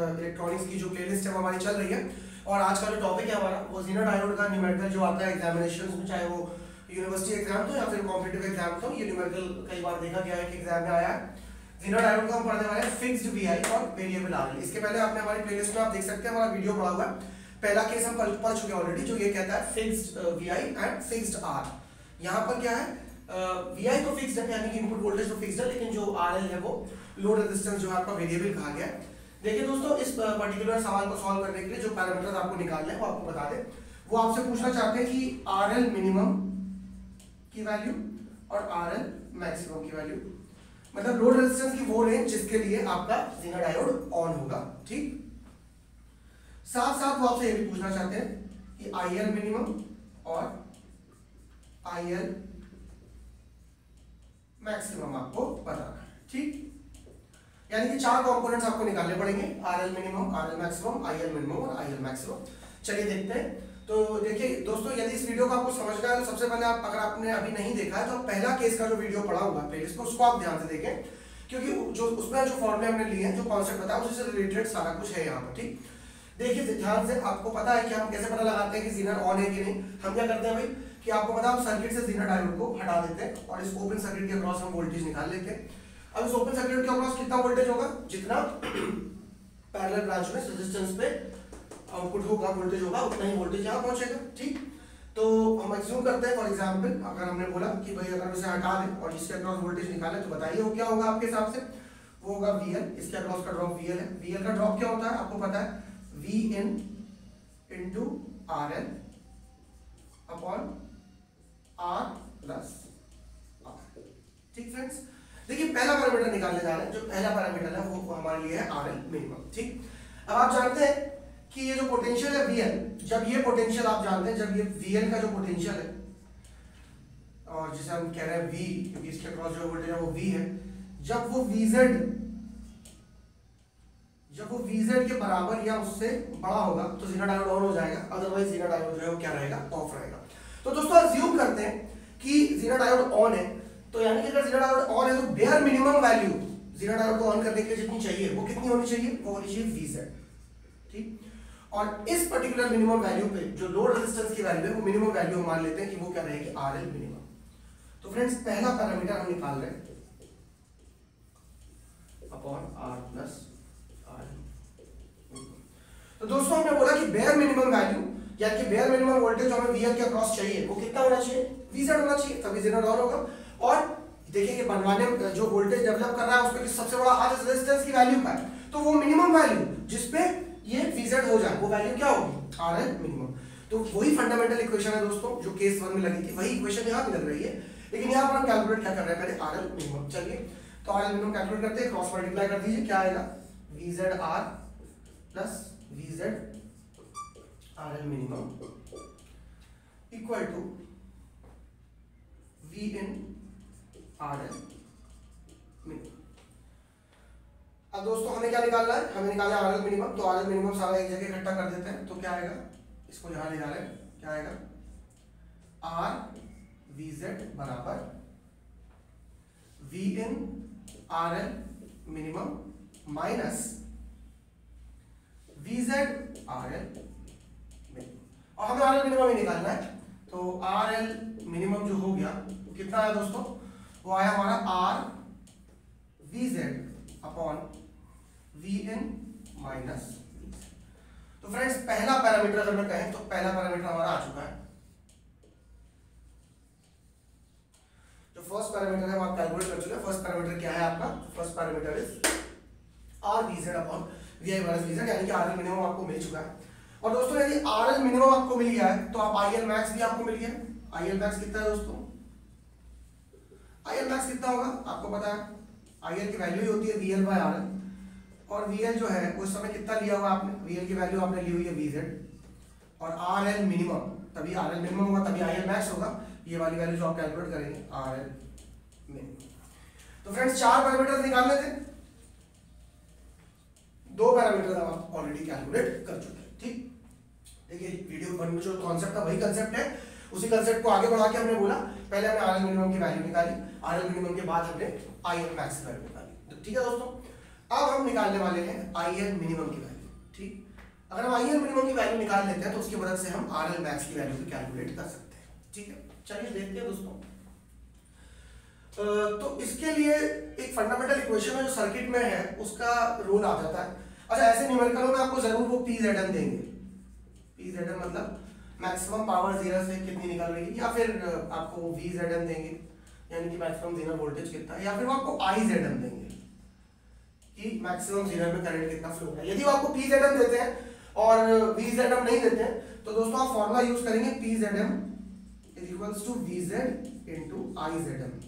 Electronics की जो playlist है वो हमारी चल रही है। और आज का जो टॉपिक है हमारा, वो जीना डायोड का न्यूमेरिकल जो आता है एग्जामिनेशन में, चाहे वो यूनिवर्सिटी एग्ज़ाम तो या फिर कॉम्पिटेटिव एग्ज़ाम तो ये न्यूमेरिकल कई बार देखा गया है कि एग्ज़ाम में आया है। जीना डायोड का हम पढ़ने वाले हैं फिक्स्ड वीआई और वेरिएबल आरएल इसके पहले आपने हमारी प्लेलिस्ट में आप देख सकते हैं, हमारा वीडियो पड़ा हुआ है। पहला केस हम पढ़ चुके हैं ऑलरेडी जो ये कहता है fixed V I and fixed R यहाँ पर क्या है वीआई तो फिक्स्ड है, यानी कि इनपुट वोल्टेज तो फिक्स्ड है, लेकिन जो आरएल है वो लोड रेजिस्टेंस जो है आपका वेरिएबल कहा गया है। देखिए दोस्तों, इस पर्टिकुलर सवाल को सॉल्व करने के लिए जो पैरामीटर्स आपको निकालने हैं, वो आपको बता दें। वो आपसे पूछना चाहते हैं कि आर एल मिनिमम की वैल्यू और आर एल मैक्सिमम की वैल्यू मतलब लोड रेजिस्टेंस की वो रेंज जिसके लिए आपका जीना डायोड ऑन होगा, ठीक? साथ साथ वो आपसे ये भी पूछना चाहते हैं कि आई एल मिनिमम और आई एल मैक्सिमम आपको बताना है, ठीक? यानी कि चार कंपोनेंट्स आपको निकालने पड़ेंगे R L minimum R L maximum I L minimum और आई एल मैक्सिमम चलिए देखते हैं। तो देखिए, दोस्तों, यदि इस वीडियो को आपको समझ गया तो सबसे पहले आप अगर आपने अभी नहीं देखा है तो पहला केस का जो वीडियो पड़ा हुआ प्लेलिस्ट में उसको आप ध्यान से देखें। क्योंकि जो उसमें जो फॉर्मुले हमने लिए हैं, जो कॉन्सेप्ट बताया उससे रिलेटेड सारा कुछ है यहाँ पर, ठीक? देखिए, ध्यान से आपको पता है कि हम कैसे पता लगाते हैं कि जीनर ऑन है कि नहीं। हम क्या करते हैं भाई? कि आपको पता हम सर्किट से जीनर डायोड को हटा देते हैं और इस ओपन सर्किट के अक्रॉस हम वोल्टेज निकाल लेते हैं। अब इस ओपन सर्किट के अक्रॉस कितना वोल्टेज होगा? जितना पैरेलल ब्रांच में रेजिस्टेंस पे आउटपुट होगा वोल्टेज होगा, उतना ही वोल्टेज यहाँ पहुंचेगा, ठीक? तो हम एज्यूम करते हैं फॉर एग्जांपल अगर हमने बोला कि भाई अगर इसे हटा दें और इसके अक्रॉस वोल्टेज निकाले तो बताइए वो क्या होगा आपके हिसाब से? वो होगा VL इसके अक्रॉस का ड्रॉप VL है। VL का ड्रॉप क्या होता है? आपको पता है V in into RL upon R plus R ठीक फ्रेंड्स देखिए पहला पैरामीटर निकालने जा रहे हैं, जो पहला पैरामीटर है, वो हमारे लिए है आर एल मिनिमम ठीक? अब आप जानते हैं कि ये जो पोटेंशियल है वीएल जब ये पोटेंशियल आप जानते हैं, जब ये वीएल का जो पोटेंशियल है, और जिसे हम कह रहे हैं वी क्योंकि इसके अक्रॉस जो वोल्टेज है, वो वी है, जब वो वीजेड जब वो वीजेड के बराबर या उससे बड़ा होगा तो जीना डायोड ऑन हो जाएगा अदरवाइज़ जीना डायोड जो है, वो क्या रहेगा? ऑफ़ रहेगा। तो दोस्तों अज्यूम करते हैं कि जीना डायोड ऑन है तो यानी कि अगर ज़ीरो डायोड ऑन है तो bare minimum value zero diode को ऑन करने के लिए जितनी चाहिए, वो कितनी होनी चाहिए? वो होनी चाहिए वी सेट ठीक? और इस पर्टिकुलर मिनिमम वैल्यू पे, जो लोड रेजिस्टेंस की वैल्यू है, वो मिनिमम वैल्यू मान लेते हैं कि वो क्या रहेगी? आर एल मिनिमम तो फ्रेंड्स पहला पैरामीटर हम निकाल रहे हैं। अपॉन आर प्लस आर तो दोस्तों, हमने बोला कि बेयर मिनिमम वैल्यू यानी कि बेयर मिनिमम वोल्टेज हमें वीएल के अक्रॉस चाहिए, वो कितना होना चाहिए? वीजेड होना चाहिए, तभी ज़ीरो डाउन होगा। और देखिए कि बनवाने, जो वोल्टेज डेवलप कर रहा है, उसके सबसे बड़ा हाथ रेजिस्टेंस की वैल्यू का तो वो मिनिमम वैल्यू जिसपे ये VZ हो जाए, वो वैल्यू क्या होगी? आर एल मिनिमम तो वही फंडामेंटल इक्वेशन है दोस्तों, जो केस वन में लगी थी, वही इक्वेशन यहाँ भी लग रही है। लेकिन यहाँ पर हम कैलकुलेट क्या कर रहे हैं? पहले आर एल मिनिमम चलिए। तो आर एल मिनिमम कैलकुलेट करते हैं क्रॉस मल्टीप्लाई कर दीजिए, क्या आएगा? V Z R plus V Z R L minimum equal to V in R L minimum अब दोस्तों, हमें क्या निकालना है? हमें निकालना है आर एल मिनिमम तो आर एल मिनिमम सारा एक जगह इकट्ठा कर देते हैं। तो क्या आएगा? इसको यहाँ ले जा रहे हैं क्या आएगा? आर वी जेड बराबर V in R L minimum minus V Z R L और हमें आर एल मिनिमम ही निकालना है। तो आर एल मिनिमम जो हो गया कितना आया दोस्तों? वो आया हमारा R V Z upon V N minus तो फ्रेंड्स पहला पैरामीटर अगर मैं कहें तो पहला पैरामीटर हमारा आ चुका है। जो फ़र्स्ट पैरामीटर है आप कैलकुलेट कर चुके हैं। फ़र्स्ट पैरामीटर क्या है आपका? First parameter is R V Z upon V I minus V Z यानी कि आर एल मिनिमम आपको मिल चुका है। और दोस्तों यदि आर एल मिनिमम आपको मिल गया है तो आप आई एल मैक्स भी आपको मिल गया आई एल मैक्स कितना है दोस्तों? आई मैक्स कितना होगा? आपको पता है आई एल की वैल्यू ही होती है V L by R L और वी एल जो है, उस समय कितना लिया हुआ आपने? वी एल की वैल्यू आपने ली हुई है वी जेड और आर एल मिनिमम तभी आर एल मिनिमम होगा, तभी आई एल मैक्स होगा. ये वाली वैल्यू जो आप कैलकुलेट करेंगे आर एल मिनिमम तो फ्रेंड्स चार पैरामीटर निकाल लेते दो पैरामीटर आप ऑलरेडी कैलकुलेट कर चुके हैं, ठीक? देखिए वीडियो वन में जो कॉन्सेप्ट था वही कॉन्सेप्ट है. उसी कंसेप्ट को आगे बढ़ा के हमने बोला, पहले हमने आरएल मिनिमम की वैल्यू निकाली आरएल मिनिमम के बाद हमने आई एल मैक्स वैल्यू निकाली। तो ठीक है दोस्तों, अब हम निकालने वाले हैं आई एल मिनिमम की वैल्यू ठीक? अगर हम आई एल मिनिमम की वैल्यू निकाल लेते हैं तो उसकी मदद से हम आर एल मैक्स की वैल्यू भी कैलकुलेट कर सकते हैं, ठीक है? चलिए देखते हैं दोस्तों। तो इसके लिए एक फंडामेंटल इक्वेशन है जो सर्किट में है, उसका रोल आ जाता है। अच्छा ऐसे न्यूमेरिकलों में आपको ज़रूर वो पी जेड एम देंगे। पी जेड एम मतलब मैक्सिमम पावर ज़ीरो से कितनी निकल रही है? या फिर आपको वी जेड एम देंगे, यानी कि मैक्सिमम ज़ीरो वोल्टेज कितना, या फिर वो आपको आई जेड एम देंगे, कि मैक्सिमम ज़ीरो में करंट कितना फ्लो है। यदि वो आपको पी जेड एम देते हैं, और वी जेड एम नहीं देते हैं तो दोस्तों आप फॉर्मूला यूज़ करेंगे P Z M is equals to V Z into I Z M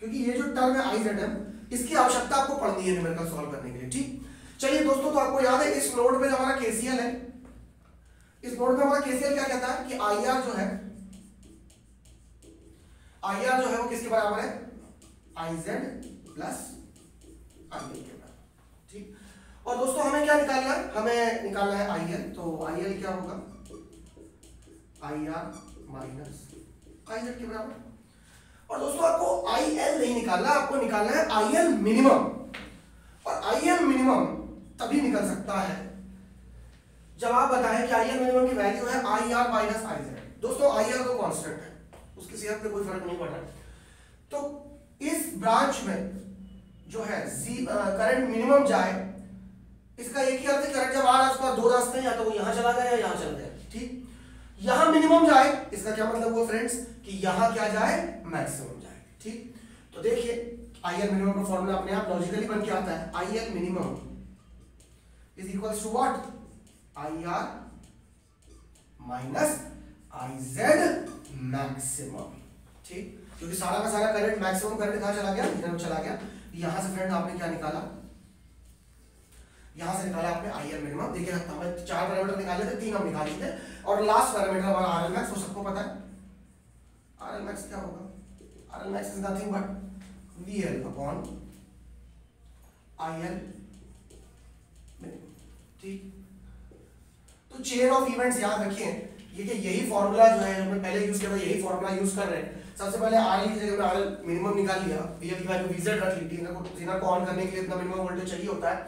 क्योंकि ये जो टर्म है आई जेड एम इसकी आवश्यकता आपको पड़नी है न्यूमेरिकल सॉल्व करने के लिए, ठीक? चलिए दोस्तों तो आपको याद है, इस नोड पे जो हमारा केसीएल है इस नोड पे हमारा केसीएल क्या कहता है? कि आई आर जो है आई आर जो है वो किसके बराबर है? I Z plus I L के बराबर। ठीक? और दोस्तों, हमें क्या निकालना है? हमें निकालना है आई एल तो आई एल क्या होगा? I R minus I Z के बराबर। और दोस्तों, आपको आई एल नहीं निकालना, आपको निकालना है आई एल मिनिमम। और आई एल मिनिमम तभी निकल सकता है जब आप बताएँ कि आई मिनिमम की वैल्यू है I R minus I Z दोस्तों आई आर तो कांस्टेंट है। उसकी सेहत पे कोई फ़र्क नहीं पड़ रहा तो इस ब्रांच में जो है करंट मिनिमम जाए, इसका एक ही अर्थ है करंट जब आ रहा है उसका दो रास्ते या तो वो यहाँ चला गया या यहाँ चला गया, ठीक? यहाँ मिनिमम जाए, इसका क्या मतलब हुआ फ्रेंड्स कि यहाँ क्या जाए मैक्सिमम जाए, ठीक? तो देखिए आई एल मिनिमम का फॉर्मूला अपने आप लॉजिकली बन के आता है। I L minimum is equal to what I R minus I Z maximum ठीक? क्योंकि सारा का सारा करंट मैक्सिमम करंट कहाँ चला गया? इधर चला गया। यहाँ से फ्रेंड आपने क्या निकाला? यहाँ से निकाला आपने आई एल मिनिमम देखिए, हमें चार पैरामीटर निकाले थे, तीन हम निकाले थे। और लास्ट पैरामीटर हमारा आर एल मैक्स वो सबको पता है? आर एल मैक्स क्या होगा? R L max is nothing but V L upon I L ठीक? तो चेन ऑफ़ इवेंट्स याद रखिए। ये कि यही फॉर्मूला जो है हमने पहले यूज़ किया था, यही फॉर्मूला यूज़ कर रहे हैं। सबसे पहले आर की जगह आर मिनिमम निकाल लिया। वी की वैल्यू वीजेड रख ली टीनर को टीनर को ऑन करने के लिए इतना मिनिमम वोल्टेज चाहिए होता है,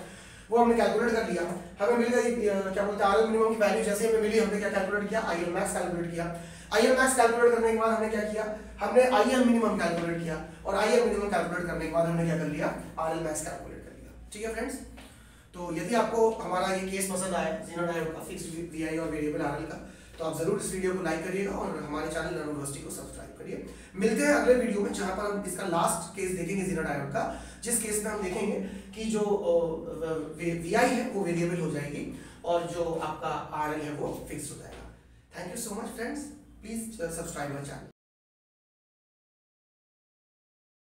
वो हमने कैलकुलेट कर लिया। हमें मिल गई क्या बोलते हैं आर मिनिमम की वैल्यू जैसे हमें मिली, हमने क्या कैलकुलेट किया? आई एल मैक्स कैलकुलेट किया। आई एल मैक्स कैलकुलेट करने के बाद हमने क्या किया? हमने आई एल मिनिमम कैलकुलेट किया और आई एल मिनिमम कैलकुलेट करने के बाद हमने क्या कर लिया? आर एल मैक्स कैलकुलेट कर लिया। ठीक है फ्रेंड्स तो यदि आपको हमारा ये केस पसंद आया जीनो डायोड का फिक्स वीआई और वेरिएबल आरएल का तो आप ज़रूर इस वीडियो को लाइक करिएगा और हमारे चैनल नर्म यूनिवर्सिटी को सब्सक्राइब करिए। मिलते हैं अगले वीडियो में, जहाँ पर हम इसका लास्ट केस देखेंगे ज़ीरो डायोड का। जिस केस में हम देखेंगे कि जो वीआई है, वो वेरिएबल हो जाएगी और जो आपका आरएल है, वो फिक्स हो जाएगा। Thank you so much friends please subscribe my channel